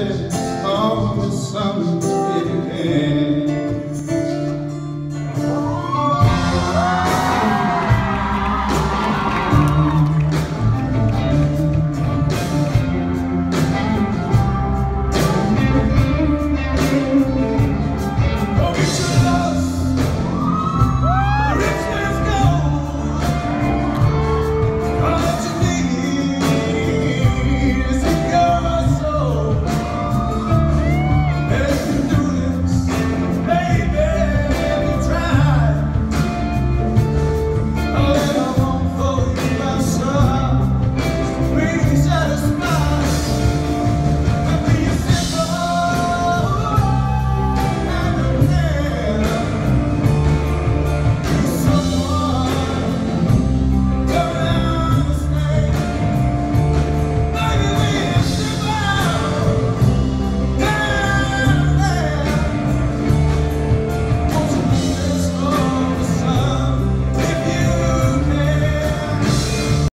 attention.